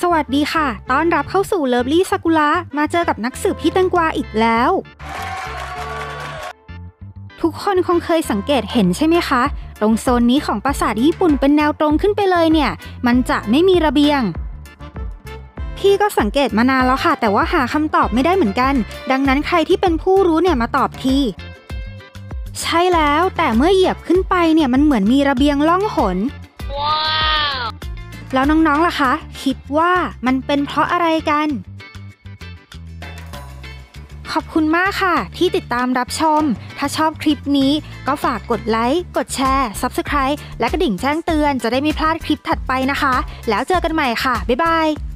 สวัสดีค่ะ ต้อนรับเข้าสู่เลิฟลี่ซากุระ มาเจอกับนักสืบพี่แตงกวาอีกแล้ว ทุกคนคงเคยสังเกตเห็นใช่ไหมคะ ตรงโซนนี้ของปราสาทญี่ปุ่นเป็นแนวตรงขึ้นไปเลยเนี่ย มันจะไม่มีระเบียง พี่ก็สังเกตมานานแล้วค่ะ แต่ว่าหาคำตอบไม่ได้เหมือนกัน ดังนั้นใครที่เป็นผู้รู้เนี่ยมาตอบที ใช่แล้วแต่เมื่อเหยียบขึ้นไปเนี่ยมันเหมือนมีระเบียงล่องหนแล้วน้องๆล่ะคะ คิดว่ามันเป็นเพราะอะไรกัน ขอบคุณมากค่ะ ที่ติดตามรับชม ถ้าชอบคลิปนี้ก็ฝากกดไลค์ กดแชร์ Subscribe และกระดิ่งแจ้งเตือนจะได้ไม่พลาดคลิปถัดไปนะคะ แล้วเจอกันใหม่ค่ะ บ๊ายบาย